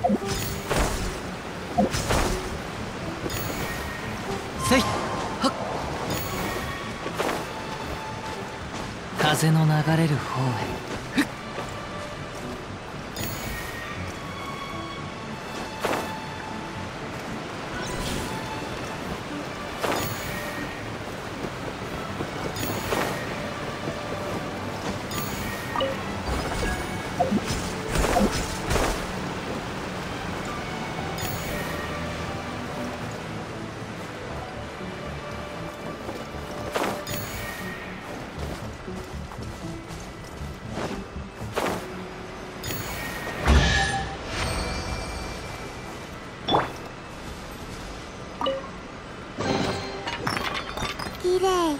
せいはっ風の流れる方へうん。綺麗。